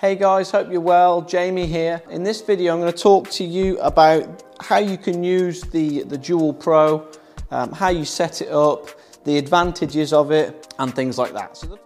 Hey guys, hope you're well. Jamie here. In this video, I'm going to talk to you about how you can use the, the Dual Pro, um, how you set it up, the advantages of it, and things like that. So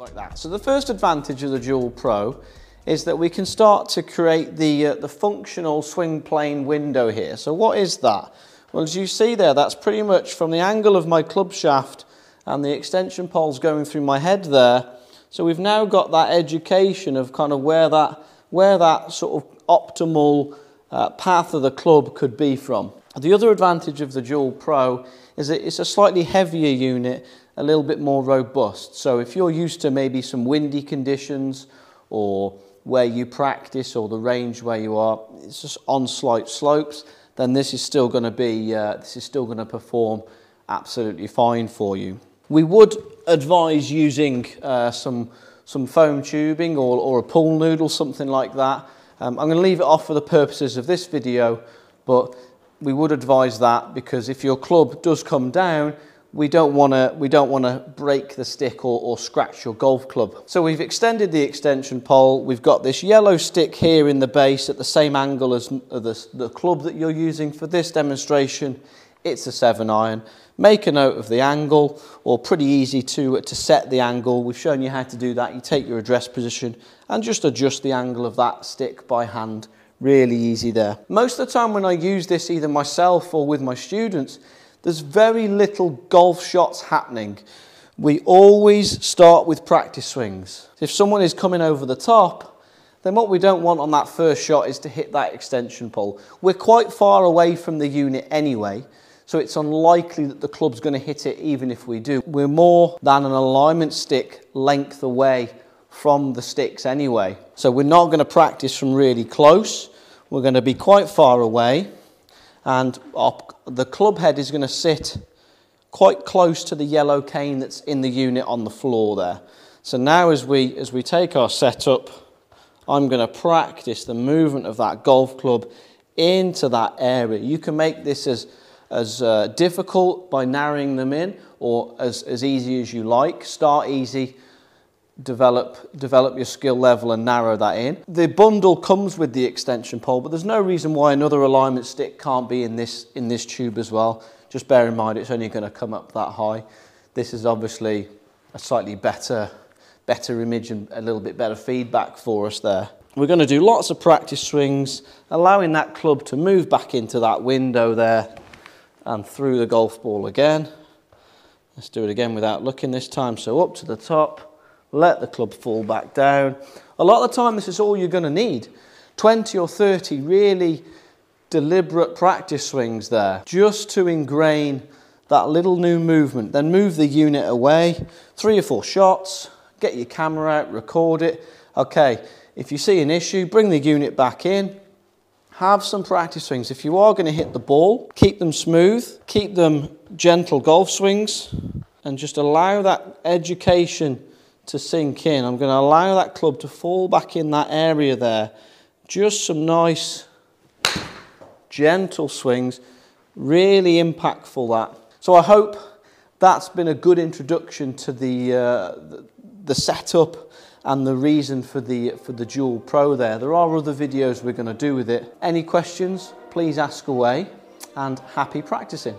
like that. So the first advantage of the Dual Pro is that we can start to create the, uh, the functional swing plane window here. So what is that? Well, as you see there, that's pretty much from the angle of my club shaft and the extension poles going through my head there. So we've now got that education of kind of where that, where that sort of optimal uh, path of the club could be from. The other advantage of the Dual Pro is that it's a slightly heavier unit, a little bit more robust. So if you're used to maybe some windy conditions or where you practice or the range where you are, it's just on slight slopes, then this is still going to be, uh, this is still going to perform absolutely fine for you. We would advise using uh, some, some foam tubing or, or a pool noodle, something like that. Um, I'm going to leave it off for the purposes of this video, but we would advise that because if your club does come down, we don't want to we don't want to break the stick or, or scratch your golf club. So we've extended the extension pole. We've got this yellow stick here in the base at the same angle as uh, the, the club that you're using for this demonstration. It's a seven iron. Make a note of the angle or pretty easy to, uh, to set the angle. We've shown you how to do that. You take your address position and just adjust the angle of that stick by hand. Really easy there. Most of the time when I use this either myself or with my students, there's very little golf shots happening. We always start with practice swings. If someone is coming over the top, then what we don't want on that first shot is to hit that extension pole. We're quite far away from the unit anyway, so it's unlikely that the club's going to hit it even if we do. We're more than an alignment stick length away from the sticks anyway. So we're not going to practice from really close. We're going to be quite far away and our, the club head is going to sit quite close to the yellow cane that's in the unit on the floor there. So now as we, as we take our setup, I'm going to practice the movement of that golf club into that area. You can make this as, as uh, difficult by narrowing them in or as, as easy as you like. Start easy, develop, develop your skill level and narrow that in. The bundle comes with the extension pole, but there's no reason why another alignment stick can't be in this, in this tube as well. Just bear in mind it's only going to come up that high. This is obviously a slightly better, better image and a little bit better feedback for us there. We're going to do lots of practice swings, allowing that club to move back into that window there and through the golf ball again. Let's do it again without looking this time. So up to the top, let the club fall back down. A lot of the time, this is all you're going to need 20 or 30 really deliberate practice swings there just to ingrain that little new movement. Then move the unit away, three or four shots, get your camera out, record it. Okay, if you see an issue, bring the unit back in. Have some practice swings. If you are going to hit the ball, keep them smooth, keep them gentle golf swings, and just allow that education to sink in. I'm going to allow that club to fall back in that area there. Just some nice, gentle swings. Really impactful that. So I hope that's been a good introduction to the, uh, the, the setup and the reason for the, for the Dual Pro there. There are other videos we're going to do with it. Any questions, please ask away and happy practicing.